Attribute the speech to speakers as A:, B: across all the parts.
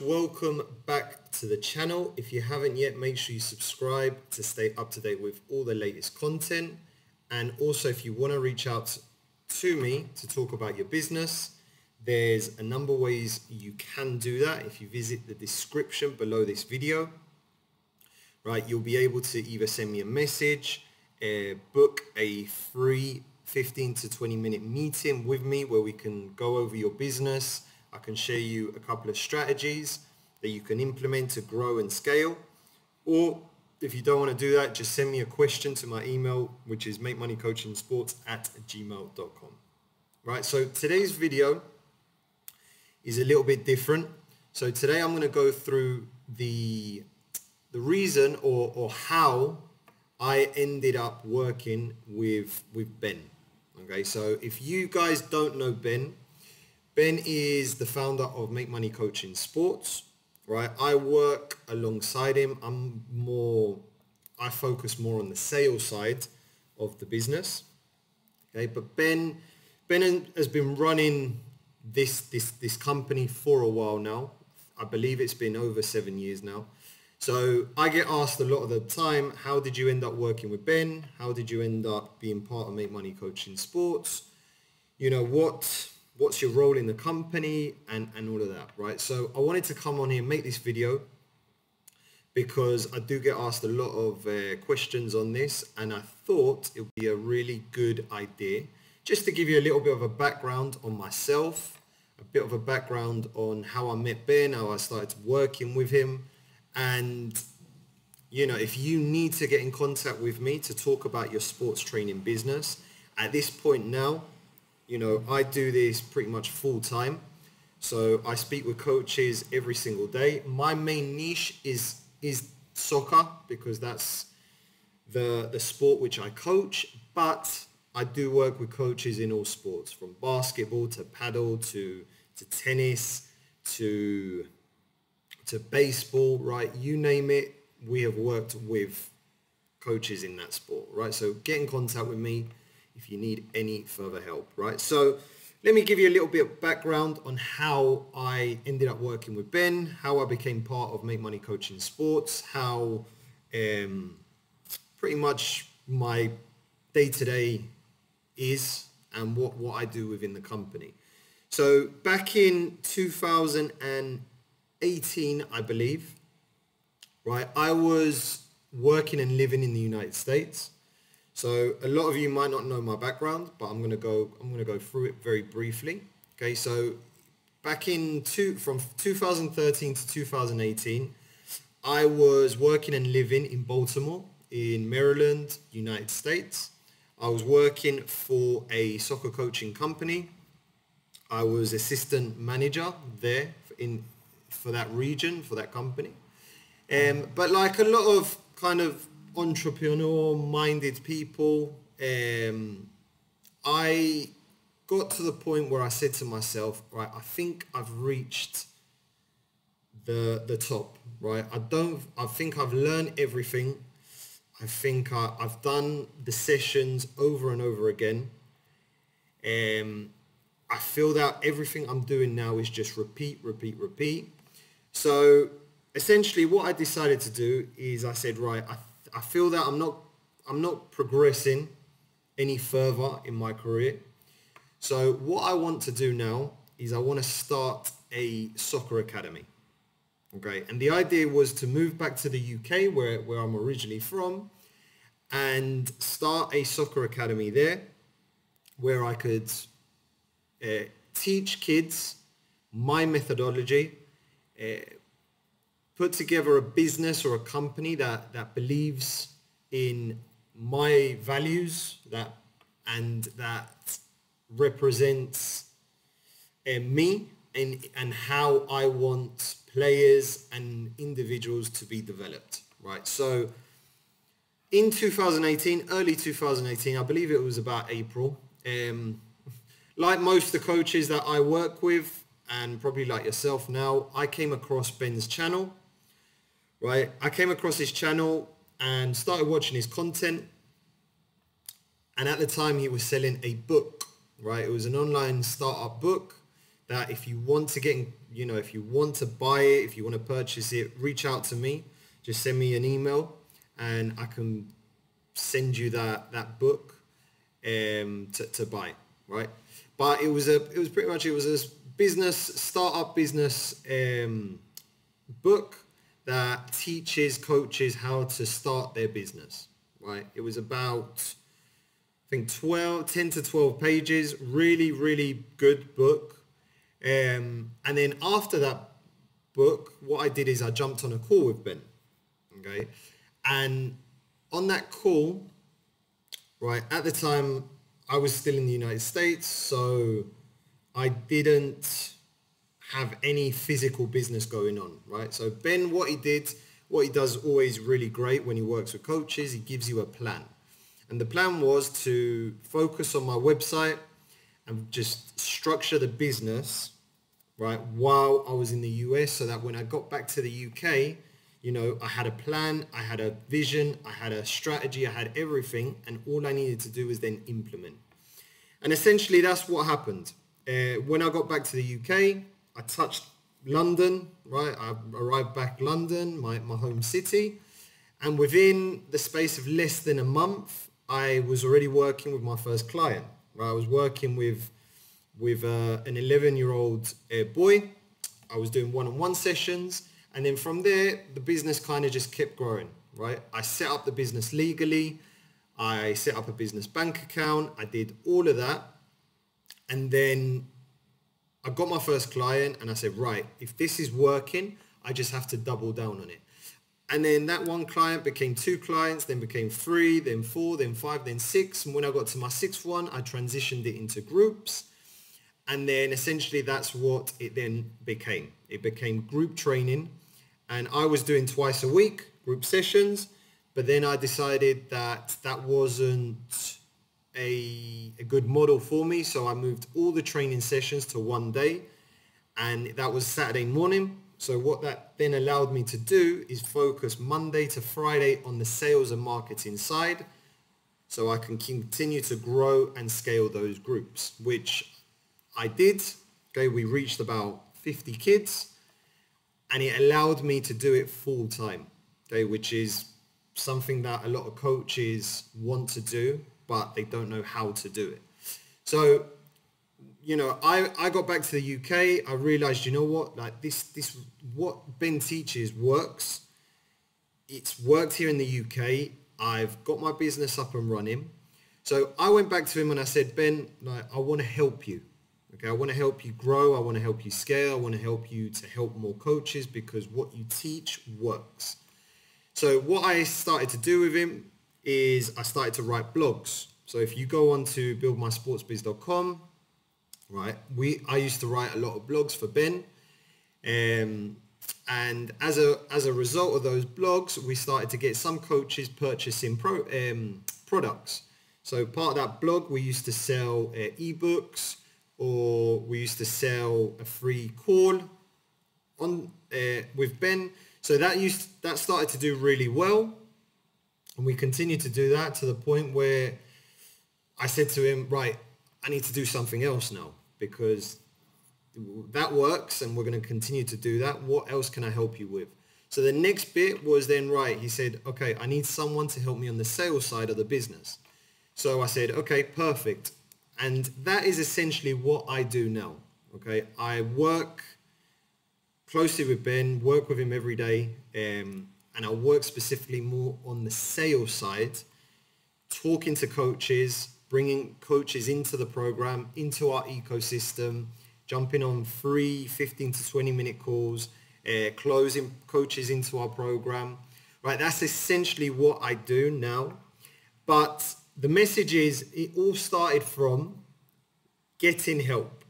A: Welcome back to the channel. If you haven't yet, make sure you subscribe to stay up to date with all the latest content. And also if you want to reach out to me to talk about your business, there's a number of ways you can do that. If you visit the description below this video, right, you'll be able to either send me a message, uh, book a free 15 to 20 minute meeting with me where we can go over your business. I can share you a couple of strategies that you can implement to grow and scale. Or if you don't want to do that, just send me a question to my email, which is makemoneycoachingsports at gmail.com. Right, so today's video is a little bit different. So today I'm going to go through the, the reason or, or how I ended up working with, with Ben. Okay, so if you guys don't know Ben, Ben is the founder of Make Money Coaching Sports, right? I work alongside him. I'm more, I focus more on the sales side of the business. Okay, but Ben, Ben has been running this, this, this company for a while now. I believe it's been over seven years now. So I get asked a lot of the time, how did you end up working with Ben? How did you end up being part of Make Money Coaching Sports? You know, what what's your role in the company and, and all of that, right? So I wanted to come on here and make this video because I do get asked a lot of uh, questions on this and I thought it would be a really good idea just to give you a little bit of a background on myself, a bit of a background on how I met Ben, how I started working with him, and you know, if you need to get in contact with me to talk about your sports training business, at this point now, you know, I do this pretty much full time. So I speak with coaches every single day. My main niche is is soccer because that's the the sport which I coach, but I do work with coaches in all sports from basketball to paddle to to tennis to to baseball, right? You name it, we have worked with coaches in that sport, right? So get in contact with me if you need any further help, right? So let me give you a little bit of background on how I ended up working with Ben, how I became part of Make Money Coaching Sports, how um, pretty much my day-to-day is and what, what I do within the company. So back in 2018, I believe, right, I was working and living in the United States. So a lot of you might not know my background, but I'm going to go, I'm to go through it very briefly. Okay, so back in two, from 2013 to 2018, I was working and living in Baltimore in Maryland, United States. I was working for a soccer coaching company. I was assistant manager there in for that region, for that company. Um, but like a lot of kind of entrepreneur-minded people, um, I got to the point where I said to myself, right, I think I've reached the the top, right? I don't, I think I've learned everything. I think I, have done the sessions over and over again. Um, I feel that everything I'm doing now is just repeat, repeat, repeat. So essentially what I decided to do is I said, right, I, I feel that I'm not, I'm not progressing any further in my career. So what I want to do now is I want to start a soccer academy. Okay, and the idea was to move back to the UK where, where I'm originally from and start a soccer academy there where I could uh, teach kids my methodology uh, put together a business or a company that, that believes in my values that and that represents uh, me and, and how I want players and individuals to be developed, right? So in 2018, early 2018, I believe it was about April, um, like most of the coaches that I work with, and probably like yourself now, I came across Ben's channel, right? I came across his channel and started watching his content. And at the time he was selling a book, right? It was an online startup book that if you want to get, you know, if you want to buy it, if you want to purchase it, reach out to me. Just send me an email and I can send you that, that book um, to, to buy, right? But it was a, it was pretty much, it was a business, startup business um, book that teaches coaches how to start their business, right? It was about, I think 12, 10 to 12 pages, really, really good book. Um, and then after that book, what I did is I jumped on a call with Ben, okay? And on that call, right, at the time, I was still in the United States, so I didn't have any physical business going on, right? So Ben, what he did, what he does always really great when he works with coaches, he gives you a plan. And the plan was to focus on my website and just structure the business, right, while I was in the US so that when I got back to the UK, you know, I had a plan, I had a vision, I had a strategy, I had everything, and all I needed to do was then implement. And essentially that's what happened. Uh, when I got back to the UK, I touched London, right? I arrived back London, my, my home city. And within the space of less than a month, I was already working with my first client. Right? I was working with with uh, an 11 year old uh, boy. I was doing one-on-one sessions. And then from there, the business kind of just kept growing, right? I set up the business legally. I set up a business bank account. I did all of that. And then I got my first client and I said, right, if this is working, I just have to double down on it. And then that one client became two clients, then became three, then four, then five, then six. And when I got to my sixth one, I transitioned it into groups. And then essentially that's what it then became. It became group training. And I was doing twice a week, group sessions. But then I decided that that wasn't a, a good model for me. So I moved all the training sessions to one day and that was Saturday morning. So what that then allowed me to do is focus Monday to Friday on the sales and marketing side so I can continue to grow and scale those groups, which I did. Okay, we reached about 50 kids and it allowed me to do it full time, okay, which is something that a lot of coaches want to do but they don't know how to do it. So, you know, I, I got back to the UK. I realized, you know what, like this, this, what Ben teaches works. It's worked here in the UK. I've got my business up and running. So I went back to him and I said, Ben, like, I want to help you. Okay, I want to help you grow. I want to help you scale. I want to help you to help more coaches because what you teach works. So what I started to do with him is I started to write blogs. So if you go on to buildmysportsbiz.com, right, we I used to write a lot of blogs for Ben. Um, and as a as a result of those blogs, we started to get some coaches purchasing pro, um, products. So part of that blog, we used to sell uh, ebooks, or we used to sell a free call on uh, with Ben. So that used that started to do really well. And we continued to do that to the point where I said to him, right, I need to do something else now because that works and we're going to continue to do that. What else can I help you with? So the next bit was then, right, he said, okay, I need someone to help me on the sales side of the business. So I said, okay, perfect. And that is essentially what I do now. Okay, I work closely with Ben, work with him every day. Um, and I work specifically more on the sales side, talking to coaches, bringing coaches into the program, into our ecosystem, jumping on free 15 to 20 minute calls, uh, closing coaches into our program. Right, that's essentially what I do now. But the message is it all started from getting help.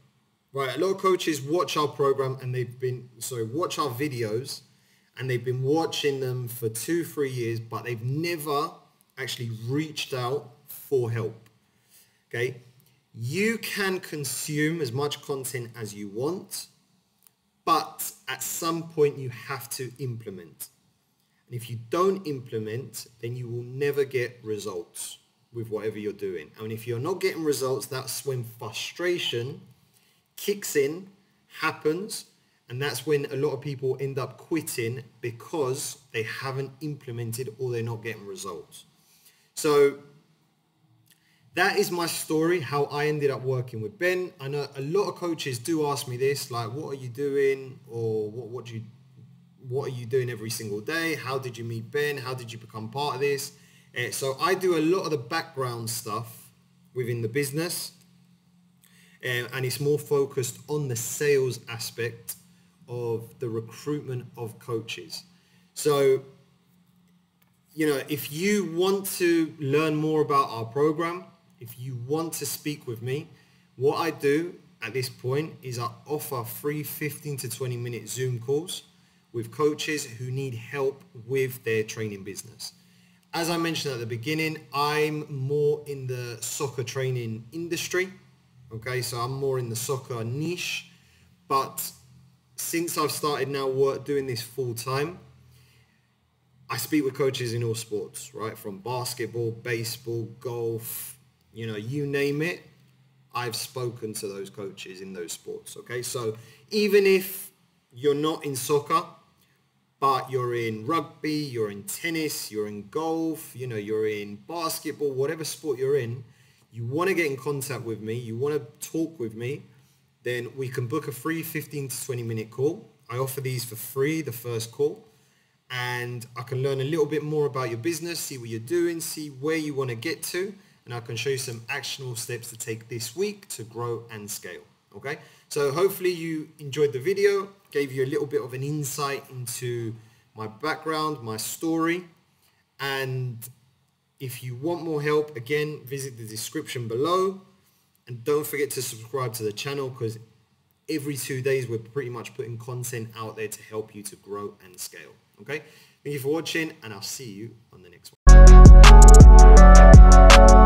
A: Right, a lot of coaches watch our program and they've been, sorry, watch our videos and they've been watching them for two, three years, but they've never actually reached out for help. Okay. You can consume as much content as you want, but at some point you have to implement. And if you don't implement, then you will never get results with whatever you're doing. And if you're not getting results, that's when frustration kicks in happens and that's when a lot of people end up quitting because they haven't implemented or they're not getting results. So that is my story, how I ended up working with Ben. I know a lot of coaches do ask me this, like, what are you doing? Or what, what do you, what are you doing every single day? How did you meet Ben? How did you become part of this? Uh, so I do a lot of the background stuff within the business. Uh, and it's more focused on the sales aspect of the recruitment of coaches. So, you know, if you want to learn more about our program, if you want to speak with me, what I do at this point is I offer free 15 to 20 minute Zoom calls with coaches who need help with their training business. As I mentioned at the beginning, I'm more in the soccer training industry. Okay, so I'm more in the soccer niche, but since I've started now work doing this full time, I speak with coaches in all sports, right? From basketball, baseball, golf, you know, you name it. I've spoken to those coaches in those sports. Okay. So even if you're not in soccer, but you're in rugby, you're in tennis, you're in golf, you know, you're in basketball, whatever sport you're in, you want to get in contact with me, you want to talk with me, then we can book a free 15 to 20 minute call. I offer these for free, the first call. And I can learn a little bit more about your business, see what you're doing, see where you want to get to. And I can show you some actionable steps to take this week to grow and scale. Okay. So hopefully you enjoyed the video, gave you a little bit of an insight into my background, my story. And if you want more help, again, visit the description below. And don't forget to subscribe to the channel because every two days we're pretty much putting content out there to help you to grow and scale. Okay? Thank you for watching and I'll see you on the next one.